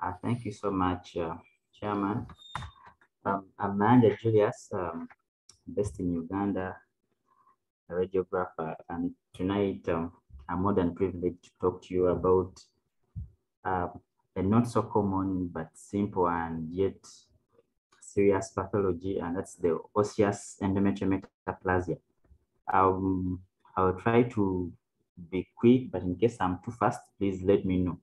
Uh, thank you so much, uh, Chairman. Um, I'm Mayanja Julius, um, based in Uganda, a radiographer, and tonight um, I'm more than privileged to talk to you about uh, a not so common but simple and yet serious pathology, and that's the osseous endometrial metaplasia. Um, I'll try to be quick, but in case I'm too fast, please let me know.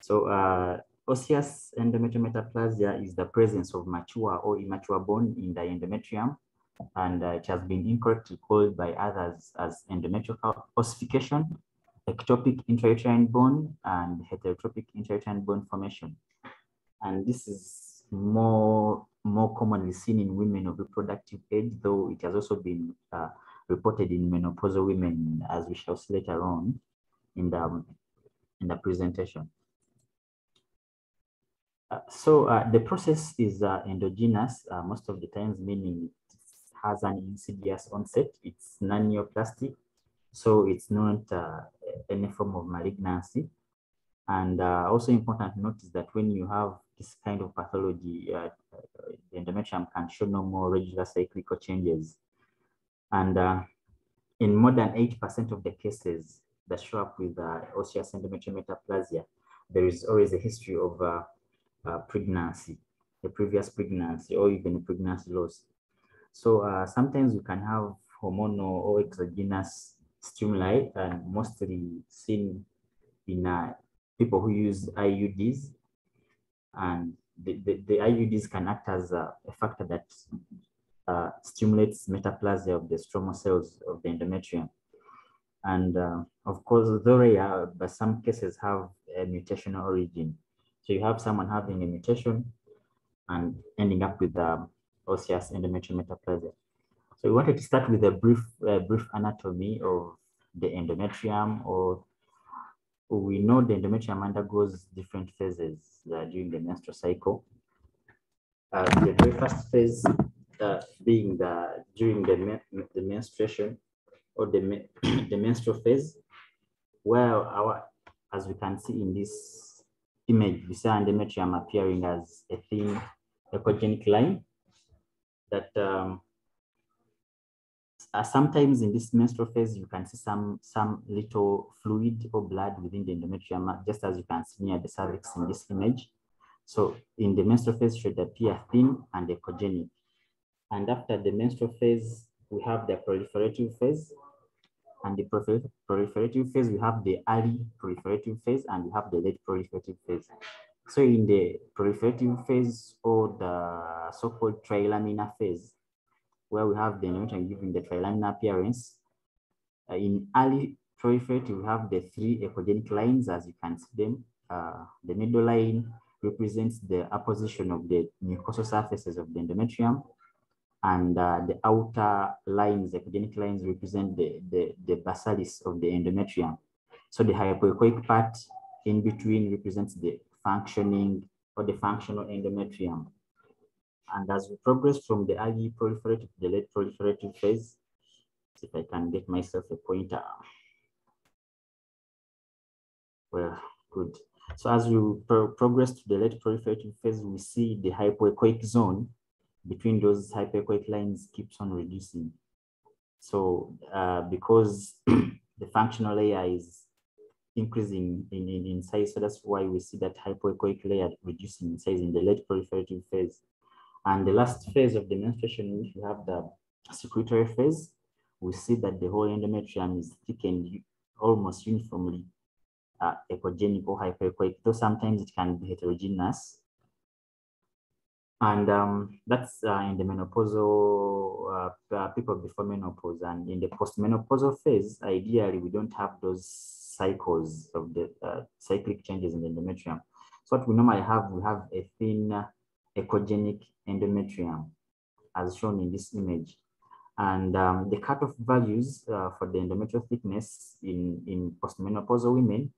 So uh, osseous endometrial metaplasia is the presence of mature or immature bone in the endometrium, and uh, it has been incorrectly called by others as endometrial ossification, ectopic intrauterine bone, and heterotropic intrauterine bone formation. And this is more, more commonly seen in women of reproductive age, though it has also been uh, reported in menopausal women, as we shall see later on in the, in the presentation. Uh, so uh, the process is uh, endogenous uh, most of the times, meaning it has an insidious onset. It's non-neoplastic, so it's not uh, any form of malignancy. And also important to notice that when you have this kind of pathology, the endometrium can show no more regular cyclical changes. And in more than 80% of the cases that show up with osseous metaplasia, there is always a history of uh, pregnancy, a previous pregnancy, or even a pregnancy loss. So uh, sometimes you can have hormonal or exogenous stimuli, and mostly seen in uh, people who use IUDs. And the, the, the IUDs can act as a, a factor that uh, stimulates metaplasia of the stromal cells of the endometrium. And uh, of course, rare, but some cases have a mutational origin. So you have someone having a mutation and ending up with um, osseous endometrial metaplasia. So we wanted to start with a brief, uh, brief anatomy of the endometrium, or we know the endometrium undergoes different phases uh, during the menstrual cycle. Uh, the very first phase uh, being the during the, the menstruation or the, the menstrual phase, where our, as we can see in this image, we see endometrium appearing as a thin echogenic line that um, uh, sometimes in this menstrual phase, you can see some, some little fluid or blood within the endometrium, just as you can see near the cervix in this image. So in the menstrual phase should appear thin and echogenic. And after the menstrual phase, we have the proliferative phase. And the proliferative phase, we have the early proliferative phase and we have the late proliferative phase. So in the proliferative phase or the so-called trilaminar phase, where we have the endometrium giving the trilaminar appearance, uh, in early proliferative, we have the three echogenic lines as you can see them. Uh, the middle line represents the apposition of the mucosal surfaces of the endometrium and uh, the outer lines, the echogenic lines represent the, the, the basalis of the endometrium. So the hypoechoic part in between represents the functioning or the functional endometrium. And as we progress from the early proliferative to the late proliferative phase, if I can get myself a pointer. Well, good. So as we pro progress to the late proliferative phase, we see the hypoechoic zone between those hypoechoic lines keeps on reducing. So uh, because the functional layer is increasing in, in, in, size, so that's why we see that hypoechoic layer reducing in size in the late proliferative phase. And the last phase of the menstruation, we have the secretory phase, we see that the whole endometrium is thickened almost uniformly uh, echogenic or hypoechoic, though sometimes it can be heterogeneous. And um, that's uh, in the menopausal uh, people before menopause. And in the postmenopausal phase, ideally, we don't have those cycles of the uh, cyclic changes in the endometrium. So what we normally have, we have a thin echogenic endometrium as shown in this image. And um, the cutoff values uh, for the endometrial thickness in, in postmenopausal women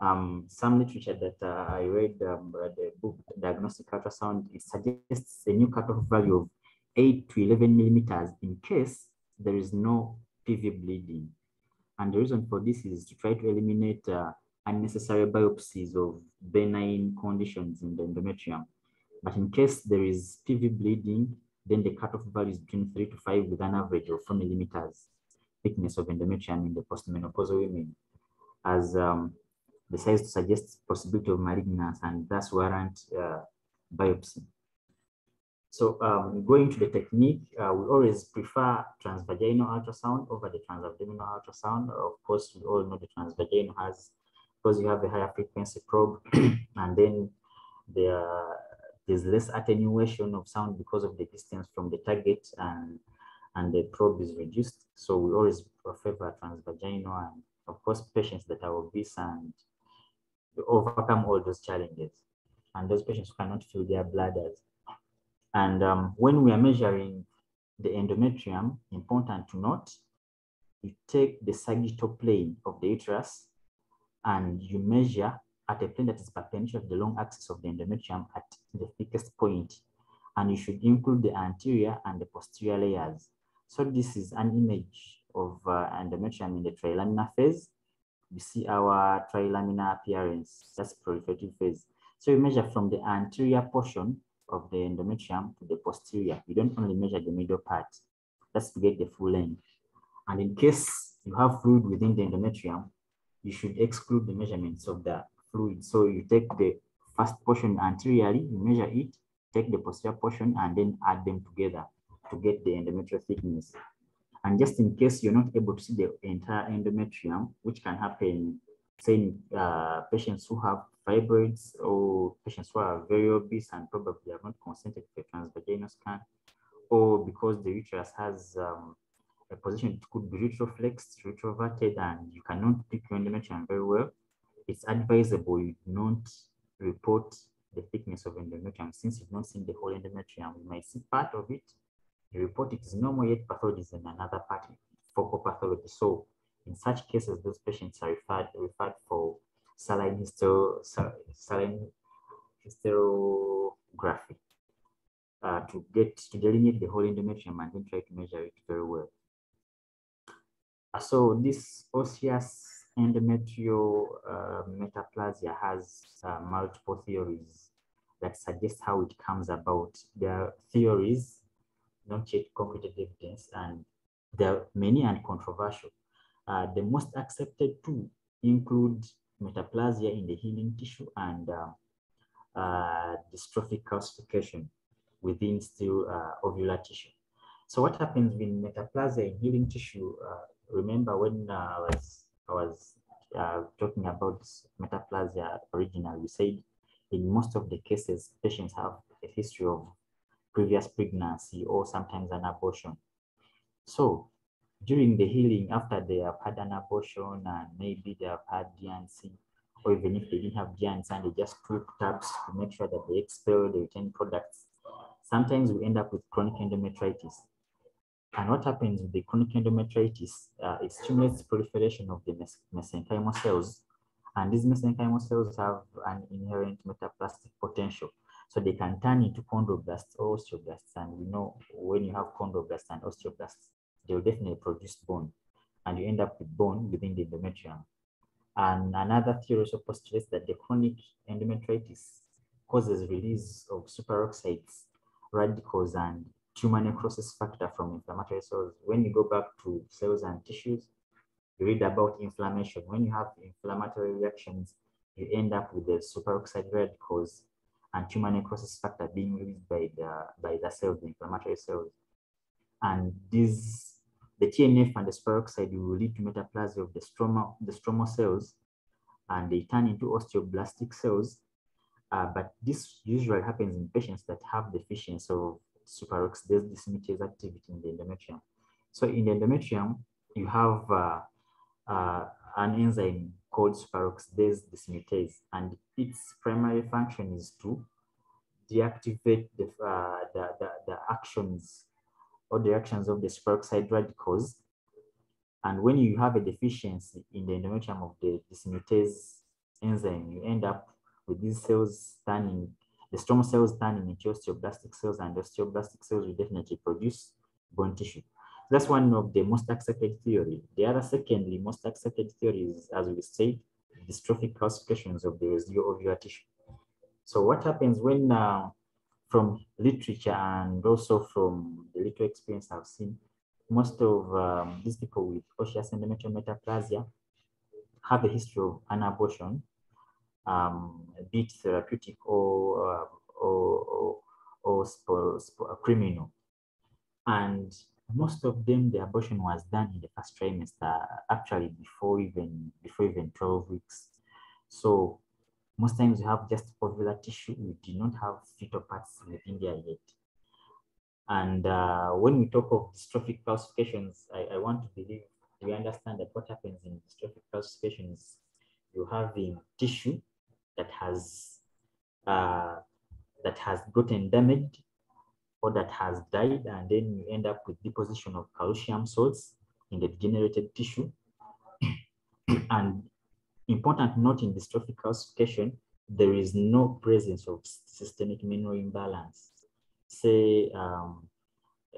um, some literature that uh, I read, um, the book Diagnostic Ultrasound, it suggests a new cutoff value of 8 to 11 millimeters in case there is no PV bleeding. And the reason for this is to try to eliminate uh, unnecessary biopsies of benign conditions in the endometrium. But in case there is PV bleeding, then the cutoff value is between three to five with an average of four millimeters thickness of endometrium in the postmenopausal women as um, size to suggest possibility of malignance and thus warrant uh, biopsy. So um, going to the technique, uh, we always prefer transvaginal ultrasound over the transabdominal ultrasound. Of course, we all know the transvaginal has, because you have a higher frequency probe, and then there, there's less attenuation of sound because of the distance from the target and, and the probe is reduced. So we always favor transvaginal and of course, patients that are obese and overcome all those challenges. And those patients cannot fill their bladders. And um, when we are measuring the endometrium, important to note, you take the sagittal plane of the uterus and you measure at a plane that is perpendicular to the long axis of the endometrium at the thickest point. And you should include the anterior and the posterior layers. So this is an image of uh, endometrium in the trilaminar phase. We see our trilaminar appearance, that's proliferative phase. So we measure from the anterior portion of the endometrium to the posterior. You don't only measure the middle part. That's to get the full length. And in case you have fluid within the endometrium, you should exclude the measurements of the fluid. So you take the first portion anteriorly, you measure it, take the posterior portion, and then add them together to get the endometrial thickness. And just in case you're not able to see the entire endometrium, which can happen, say, in uh, patients who have fibroids or patients who are very obese and probably have not consented to a transvaginal scan, or because the uterus has um, a position, it could be retroflexed, retroverted, and you cannot pick your endometrium very well, it's advisable you do not report the thickness of endometrium since you've not seen the whole endometrium. You might see part of it. You report it is normal, yet pathology is in another part, focal pathology. So in such cases, those patients are referred, referred for saline, histo, saline hysterography uh, to get to delineate the whole endometrium and then try to measure it very well. Uh, so this osseous endometrial uh, metaplasia has uh, multiple theories that suggest how it comes about. There are theories, not yet concrete evidence, and there are many and controversial. Uh, the most accepted two include metaplasia in the healing tissue and uh, uh, dystrophic calcification within still uh, ovular tissue. So what happens with metaplasia in healing tissue? Uh, remember when uh, I was, I was talking about metaplasia originally, we said in most of the cases, patients have a history of previous pregnancy or sometimes an abortion. So during the healing, after they have had an abortion and maybe they have had D&C, or even if they didn't have D&C and they just took tabs to make sure that they expel the retained products, sometimes we end up with chronic endometritis. And what happens with the chronic endometritis, uh, it stimulates proliferation of the mes mesenchymal cells. And these mesenchymal cells have an inherent metaplastic potential. So they can turn into chondroblasts or osteoblasts. And we know when you have chondroblasts and osteoblasts, they will definitely produce bone. And you end up with bone within the endometrium. And another theory also postulates that the chronic endometritis causes release of superoxides, radicals, and tumor necrosis factor from inflammatory cells. When you go back to cells and tissues, you read about inflammation. When you have inflammatory reactions, you end up with the superoxide radicals and tumor necrosis factor being released by the by the cells, the inflammatory cells. And these the TNF and the superoxide will lead to metaplasia of the stroma, the stromal cells, and they turn into osteoblastic cells. Uh, but this usually happens in patients that have deficiency of superoxidase dismutase activity in the endometrium. So in the endometrium, you have uh, uh, an enzyme called superoxidase dismutase, and its primary function is to deactivate the, uh, the, the, the actions or the actions of the superoxide radicals. And when you have a deficiency in the endometrium of the dismutase enzyme, you end up with these cells turning the stromal cells turning into osteoblastic cells and the osteoblastic cells will definitely produce bone tissue. That's one of the most accepted theory. The other secondly most accepted theory is, as we said, dystrophic calcifications of the residual ovular tissue. So what happens when, uh, from literature and also from the little experience I've seen, most of um, these people with osseous endometrial metaplasia have a history of an abortion, um, be it therapeutic or, uh, or, or, or criminal. And most of them, the abortion was done in the first trimester, actually before even before even 12 weeks. So most times you have just ovular tissue, you do not have fetal parts within there yet. And uh, when we talk of dystrophic calcifications, I, I, want to believe we understand that what happens in dystrophic calcifications, you have in tissue that has uh, that has gotten damaged or that has died, and then you end up with deposition of calcium salts in the degenerated tissue. and important note in dystrophic calcification, there is no presence of systemic mineral imbalance. Say, um,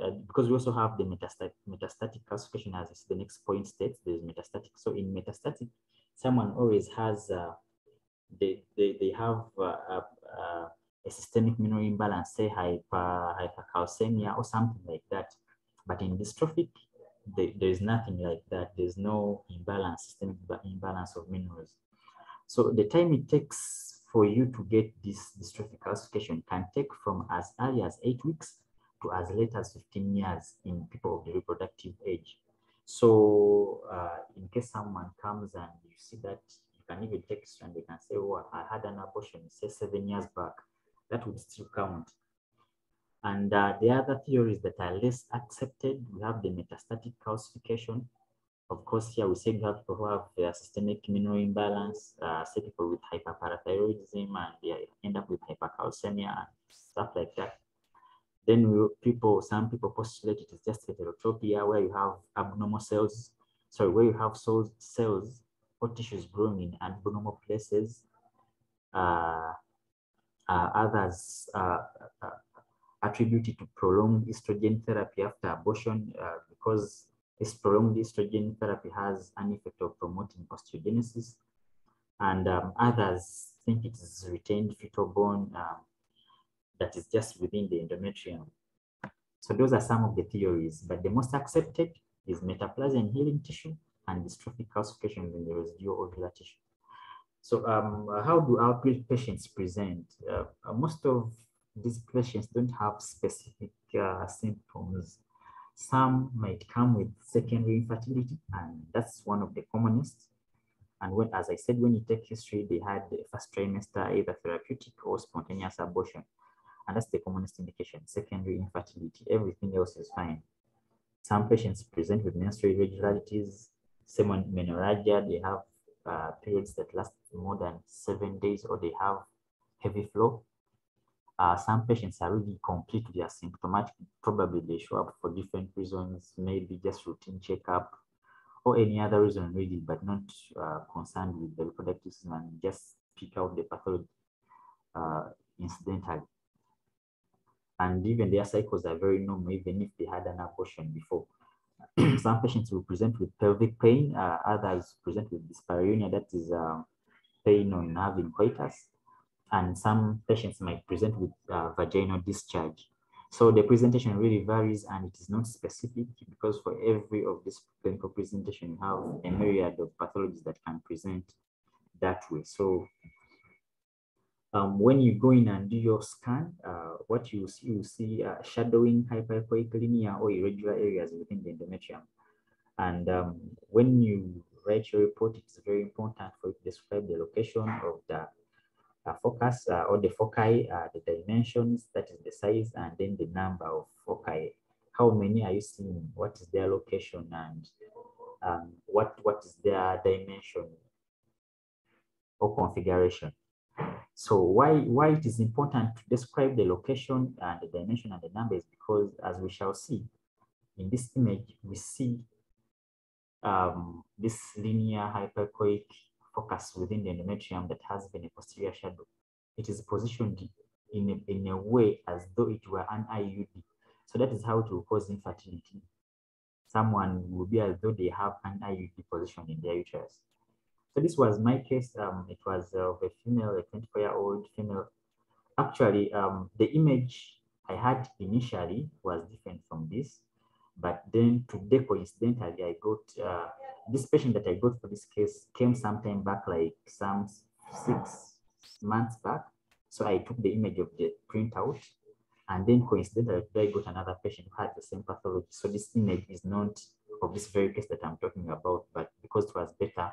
uh, because we also have the metastatic, metastatic calcification as the next point states, there's metastatic. So in metastatic, someone always has, uh, they, they, they have uh, uh, uh a systemic mineral imbalance, say hyper, hypercalcemia or something like that. But in dystrophic, there, there is nothing like that. There's no imbalance, systemic imbalance of minerals. So the time it takes for you to get this dystrophic calcification can take from as early as eight weeks to as late as 15 years in people of the reproductive age. So uh, in case someone comes and you see that, you can even text and they can say, oh, I had an abortion, say seven years back that would still count. And uh, the other theories that are less accepted, we have the metastatic calcification. Of course, here we say we have people who have a systemic mineral imbalance, uh, say people with hyperparathyroidism, and they end up with hypercalcemia and stuff like that. Then we, people, some people postulate it is just heterotopia, where you have abnormal cells, sorry, where you have cells, cells or tissues growing in abnormal places. Uh, uh, others uh, uh, attributed to prolonged estrogen therapy after abortion because this prolonged estrogen therapy has an effect of promoting osteogenesis. And um, others think it is retained fetal bone um, that is just within the endometrium. So those are some of the theories, but the most accepted is metaplasia in healing tissue and dystrophic calcifications in the residual ovular tissue. So um, how do our patients present? Uh, uh, most of these patients don't have specific uh, symptoms. Some might come with secondary infertility, and that's one of the commonest. And when, as I said, when you take history, they had the first trimester either therapeutic or spontaneous abortion. And that's the commonest indication, secondary infertility. Everything else is fine. Some patients present with menstrual irregularities, same menorrhagia, they have uh, periods that last more than seven days or they have heavy flow. Uh, some patients are really completely asymptomatic. Probably they show up for different reasons, maybe just routine checkup or any other reason really, but not uh, concerned with the reproductive system and just pick out the pathology uh, incidentally. And even their cycles are very normal, even if they had an abortion before. some patients will present with pelvic pain, uh, others present with dyspareunia, that is uh, pain on having coitus, and some patients might present with uh, vaginal discharge. So the presentation really varies and it is not specific because for every of this clinical presentation, you have a myriad of pathologies that can present that way. So um, when you go in and do your scan, uh, what you see, you see uh, shadowing linear or irregular areas within the endometrium. And um, when you write your report, it's very important for you to describe the location of the uh, focus uh, or the foci, uh, the dimensions, that is the size, and then the number of foci. How many are you seeing? What is their location and um, what, what is their dimension or configuration? So why, why it is important to describe the location and the dimension and the numbers because as we shall see in this image, we see um, this linear hyperechoic focus within the endometrium that has been a posterior shadow. It is positioned in a, in a way as though it were an IUD. So that is how it will cause infertility. Someone will be as though they have an IUD position in their uterus. So this was my case. Um, it was of a female, a 24-year-old female. Actually, um, the image I had initially was different from this, but then today, coincidentally, I got uh, this patient that I got for this case came sometime back, like some six months back. So I took the image of the printout and then coincidentally, I got another patient who had the same pathology. So this image is not of this very case that I'm talking about, but because it was better,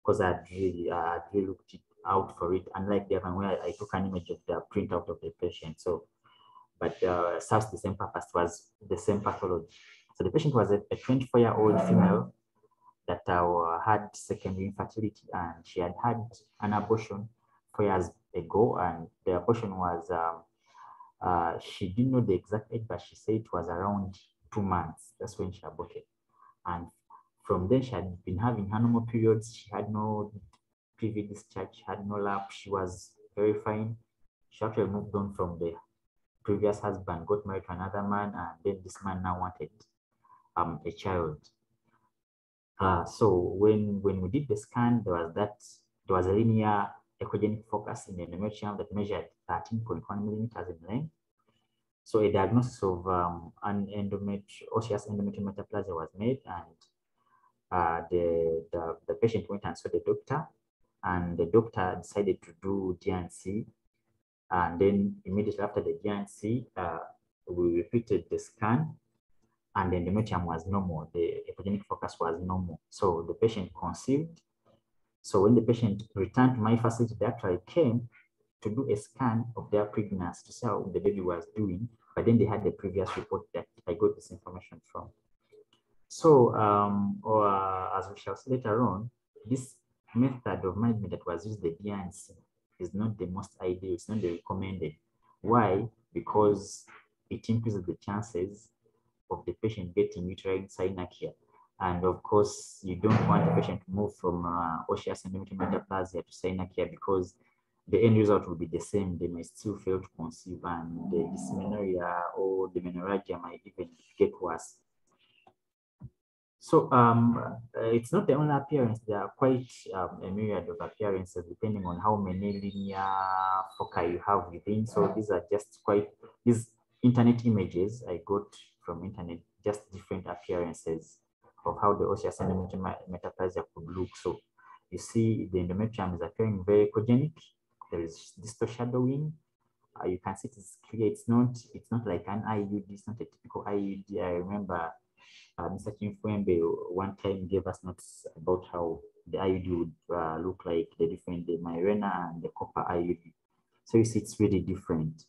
because I really, uh, really looked out for it, unlike the other one where I took an image of the printout of the patient. So, but uh, serves the same purpose, was the same pathology. So the patient was a 24-year-old female that uh, had secondary infertility and she had had an abortion four years ago and the abortion was um, uh, she didn't know the exact age, but she said it was around two months. That's when she aborted. And from then, she had been having her normal periods. She had no PV discharge, she had no lap. She was very fine. She actually moved on from the previous husband, got married to another man, and then this man now wanted um, a child. Uh, so when when we did the scan, there was that there was a linear echogenic focus in the endometrium that measured 13.1 millimeters in length. So a diagnosis of um, an endometrial osseous endometrial metaplasia was made and uh, the, the, the patient went and saw the doctor and the doctor decided to do D&C. And then immediately after the D&C, uh, we repeated the scan and then the endometrium was normal. The echogenic focus was normal. So the patient conceived so when the patient returned to my facility, they actually came to do a scan of their pregnancy to see how the baby was doing, but then they had the previous report that I got this information from. So, um, or uh, as we shall see later on, this method of management that was used, the D&C, is not the most ideal, it's not the recommended. Why? Because it increases the chances of the patient getting uterine synechia and of course, you don't want the patient to move from uh, osseous endometrial metaplasia to synechia because the end result will be the same. They may still fail to conceive and the dysmenorrhea or the menorrhagia might even get worse. So um, uh, it's not the only appearance. There are quite um, a myriad of appearances depending on how many linear foci you have within. So these are just quite, these internet images I got from internet, just different appearances of how the osseous endometrium metaplasia could look. So you see the endometrium is appearing very echogenic. There is distal shadowing. Uh, you can see it's clear. It's not, it's not like an IUD. It's not a typical IUD. I remember uh, Mr. Kimfuembe one time gave us notes about how the IUD would uh, look like, the different, the Mirena and the copper IUD. So you see it's really different.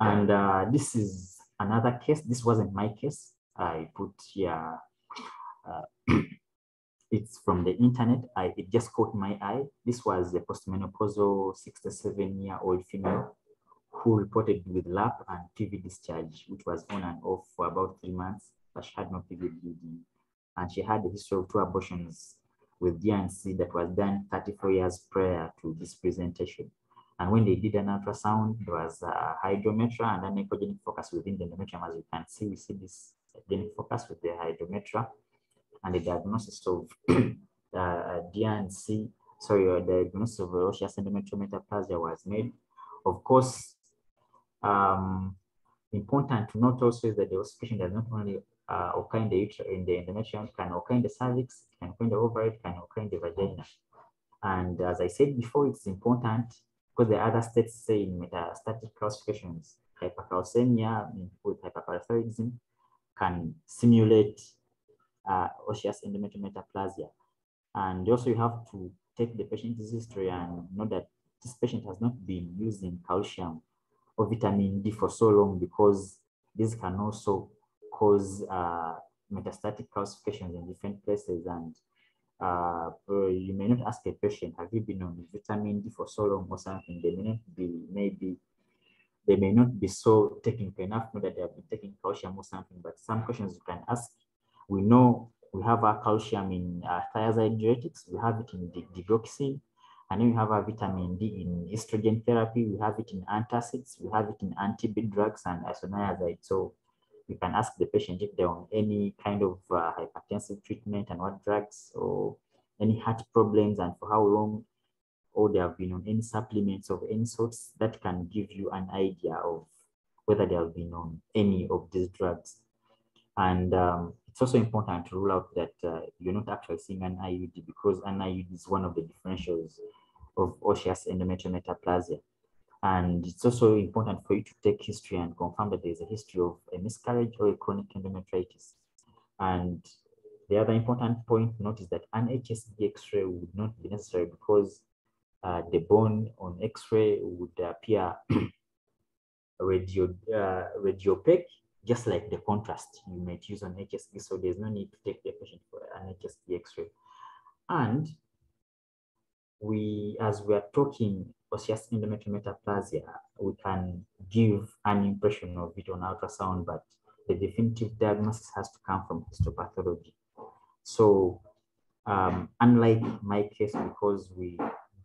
And uh, this is another case. This wasn't my case. I put here, uh, it's from the internet. I, it just caught my eye. This was a postmenopausal 67 year old female who reported with lap and PV discharge, which was on and off for about three months, but she had no bleeding. And she had a history of two abortions with D&C that was done 34 years prior to this presentation. And when they did an ultrasound, there was a hydrometra and an echogenic focus within the endometrium. As you can see, we see this then focus with the hydrometra and the diagnosis of uh, D&C, sorry, uh, the diagnosis of osseous endometrial metaplasia was made. Of course, um, important to note also is that the ossification does not only uh, occur in the, in the endometrium, can occur in the cervix, can occur in the ovary, can occur in the vagina. And as I said before, it's important because the other states say in metastatic calcifications, hypercalcemia with hyperparathyroidism, can simulate uh, osseous endometrial metaplasia. And also you have to take the patient's history and know that this patient has not been using calcium or vitamin D for so long because this can also cause uh, metastatic calcifications in different places. And uh, you may not ask a patient, have you been on vitamin D for so long or something? They may not be maybe they may not be so technical enough, know that they have been taking calcium or something, but some questions you can ask. We know we have our calcium in uh, thiazide diuretics, we have it in the digoxin, and we have our vitamin D in estrogen therapy, we have it in antacids, we have it in anti-TB drugs and isoniazid. So we can ask the patient if they're on any kind of uh, hypertensive treatment and what drugs or any heart problems and for how long, or they have been on any supplements of any sorts that can give you an idea of whether they have been on any of these drugs. And um, it's also important to rule out that uh, you're not actually seeing an IUD because an IUD is one of the differentials of osseous endometrial metaplasia. And it's also important for you to take history and confirm that there's a history of a miscarriage or a chronic endometritis. And the other important point to note is that an HSG X-ray would not be necessary because uh, the bone on X-ray would appear radio uh, radiopaque, just like the contrast you might use on HSG. So there's no need to take the patient for an HSG X-ray. And we, as we are talking osseous endometrial metaplasia, we can give an impression of it on ultrasound, but the definitive diagnosis has to come from histopathology. So um, unlike my case, because we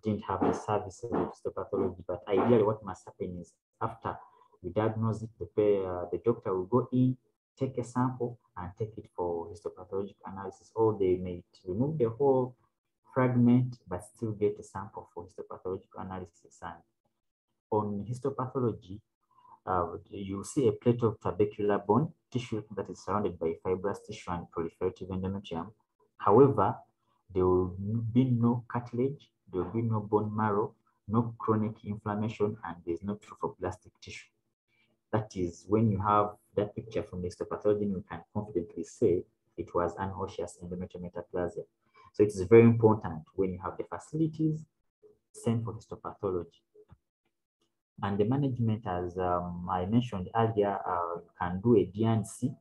didn't have the services of histopathology, but ideally what must happen is after we diagnose it, the, uh, the doctor will go in, take a sample and take it for histopathologic analysis, or they may remove the whole fragment, but still get a sample for histopathological analysis. And on histopathology, uh, you see a plate of trabecular bone tissue that is surrounded by fibrous tissue and proliferative endometrium. However, there will be no cartilage, there will be no bone marrow, no chronic inflammation, and there's no trophoblastic tissue. That is when you have that picture from histopathology, you can confidently say it was an osseous endometrial metaplasia. So it is very important when you have the facilities, send for histopathology. And the management, as um, I mentioned earlier, uh, can do a D&C,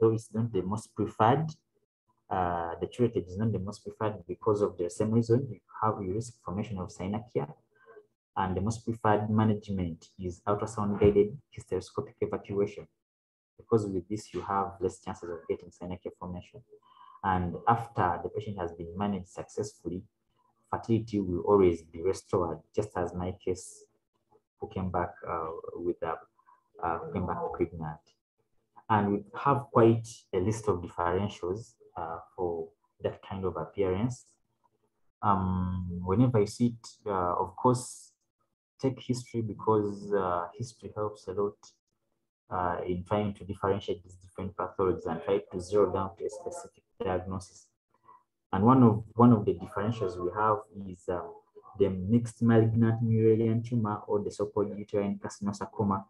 though it's not the most preferred. Uh, the curative is not the most preferred because of the same reason you have you risk formation of synechia. And the most preferred management is ultrasound guided hysteroscopic evacuation. Because with this, you have less chances of getting synechia formation. And after the patient has been managed successfully, fertility will always be restored, just as my case who came back uh, with a uh, came back pregnant. And we have quite a list of differentials uh, for that kind of appearance. Um, whenever you see it, uh, of course, take history because uh, history helps a lot uh, in trying to differentiate these different pathologies and try to zero down to a specific diagnosis. And one of one of the differentials we have is um, the mixed malignant Mullerian tumor or the so-called uterine carcinosarcoma.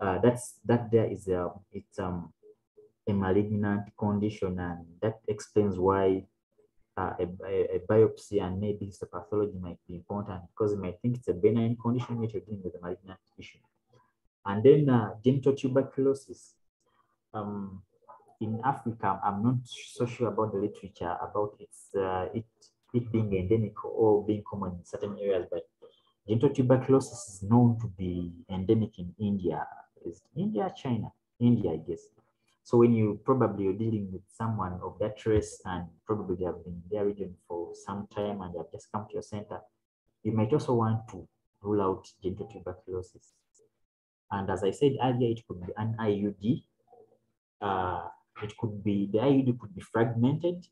Uh, that's that there is a it's um, a malignant condition, and that explains why uh, a, a, a, biopsy and maybe histopathology might be important because you might think it's a benign condition yet you're dealing with a malignant issue. And then uh, genital tuberculosis. Um, in Africa, I'm not so sure about the literature about its uh, it it being endemic or being common in certain areas, but genital tuberculosis is known to be endemic in India. Is India, China, India, I guess. So when you probably are dealing with someone of that race and probably they have been in their region for some time and they have just come to your center, you might also want to rule out genital tuberculosis. And as I said earlier, it could be an IUD. Uh, it could be, the IUD could be fragmented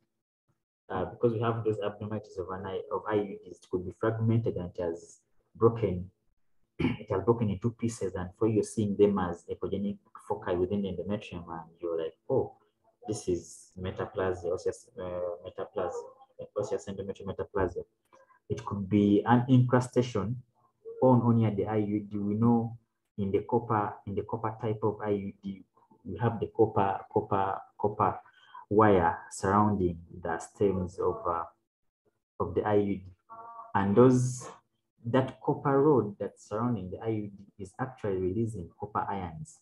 uh, because we have those abnormalities of an of IUDs. It could be fragmented and it has broken, it has broken into pieces. And for you seeing them as echogenic foci within the endometrium, and you're like, oh, this is metaplasia, osseous uh, metaplasia, osseous endometrial metaplasia. It could be an incrustation on only the IUD. We know in the copper in the copper type of IUD, we have the copper copper copper wire surrounding the stems of uh, of the IUD, and those that copper rod that's surrounding the IUD is actually releasing copper ions.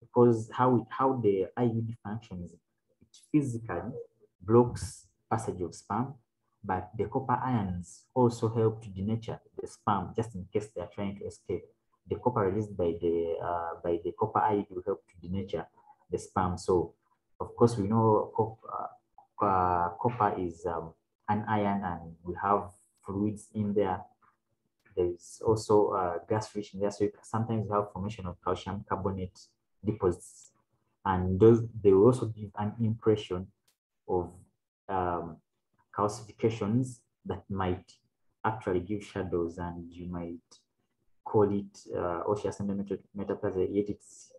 Because how it, how the IUD functions, it physically blocks passage of sperm, but the copper ions also help to denature the sperm just in case they are trying to escape the copper released by the uh, by the copper ion will help to denature the sperm. So, of course, we know copper, uh, copper is um, an iron, and we have fluids in there. There's also uh, gas rich in there, so sometimes you have formation of calcium carbonate deposits And those they will also give an impression of um, calcifications that might actually give shadows and you might call it uh, osseous metaplasia, yet it's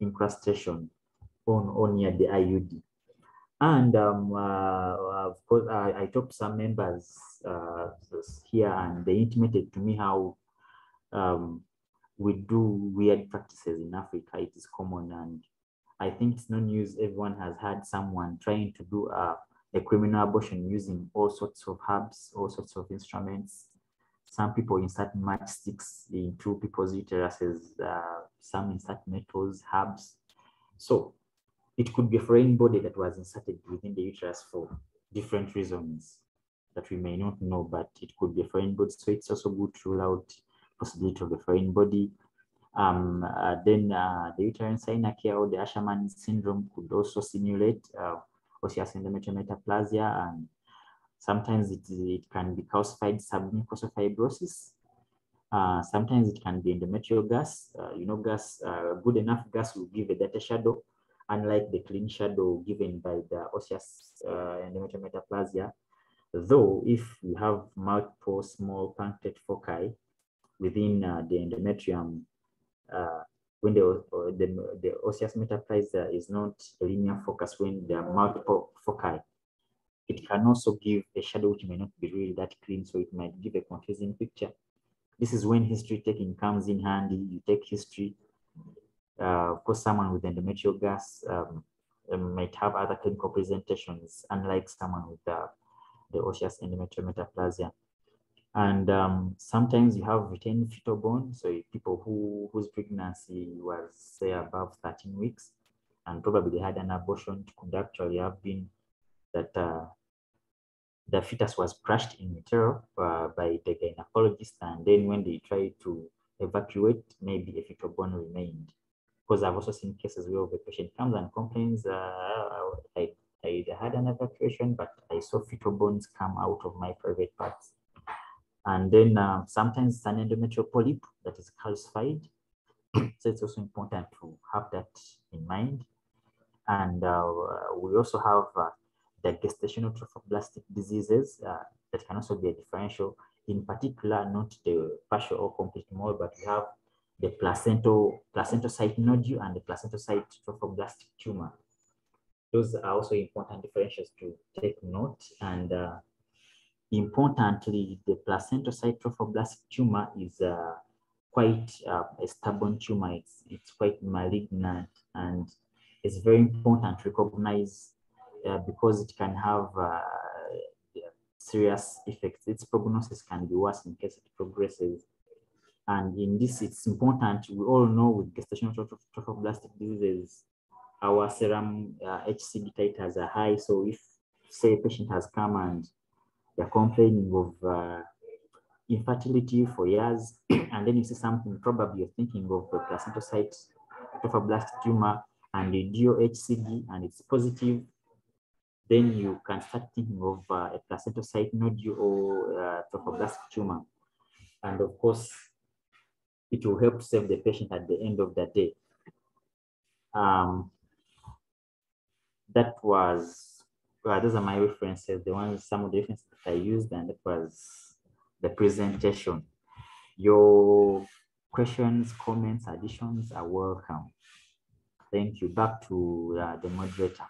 incrustation on, on near the IUD. And um, uh, of course, I, I, talked to some members uh, here and they intimated to me how um, we do weird practices in Africa. It is common and I think it's no news. Everyone has had someone trying to do a, a criminal abortion using all sorts of herbs, all sorts of instruments. Some people insert matchsticks into people's uteruses, uh, some insert metals, herbs. So it could be a foreign body that was inserted within the uterus for different reasons that we may not know, but it could be a foreign body. So it's also good to rule out possibility of a foreign body. Um, uh, then uh, the uterine synechia or the Asherman syndrome could also simulate uh, osseous endometrial metaplasia, and sometimes it, it can be calcified submucosal fibrosis. Uh, sometimes it can be endometrial gas. Uh, you know, gas, uh, good enough gas will give a dirty shadow unlike the clean shadow given by the osseous uh, endometrial metaplasia. Though if we have multiple small punctate foci within uh, the endometrium, uh, when the, the, the osseous metaplasia is not a linear focus, when there are multiple foci, it can also give a shadow which may not be really that clean, so it might give a confusing picture. This is when history taking comes in handy. You take history uh, of course, someone with endometrial gas um, um, might have other clinical presentations, unlike someone with uh, the osseous endometrial metaplasia. And um, sometimes you have retained fetal bone, so people who whose pregnancy was say above 13 weeks, and probably they had an abortion, could actually have been that uh, the fetus was crushed in utero uh, by the gynecologist, and then when they tried to evacuate, maybe a fetal bone remained because I've also seen cases where the patient comes and complains, uh, I, I had an evacuation, but I saw fetal bones come out of my private parts. And then uh, sometimes it's an endometrial polyp that is calcified. so it's also important to have that in mind. And uh, we also have uh, the gestational trophoblastic diseases uh, that can also be a differential, in particular, not the partial or complete mole, but we have the placental, placentocyte nodule and the placental site trophoblastic tumor. Those are also important differentials to take note. And uh, importantly, the placental site trophoblastic tumor is uh, quite uh, a stubborn tumor. It's, it's quite malignant and it's very important to recognize uh, because it can have uh, serious effects. Its prognosis can be worse in case it progresses and in this, it's important, we all know with gestational trophoblastic diseases, our serum uh, HCG titers are high. So if, say, a patient has come and they're complaining of uh, infertility for years, and then you see something, probably you're thinking of a placental site trophoblastic tumor, and you do HCG and it's positive, then you can start thinking of uh, a placental site nodule or uh, trophoblastic tumor. And of course, it will help save the patient at the end of the day. Um, that was, well, those are my references, the ones, some of the references that I used, and that was the presentation. Your questions, comments, additions are welcome. Thank you. Back to uh, the moderator.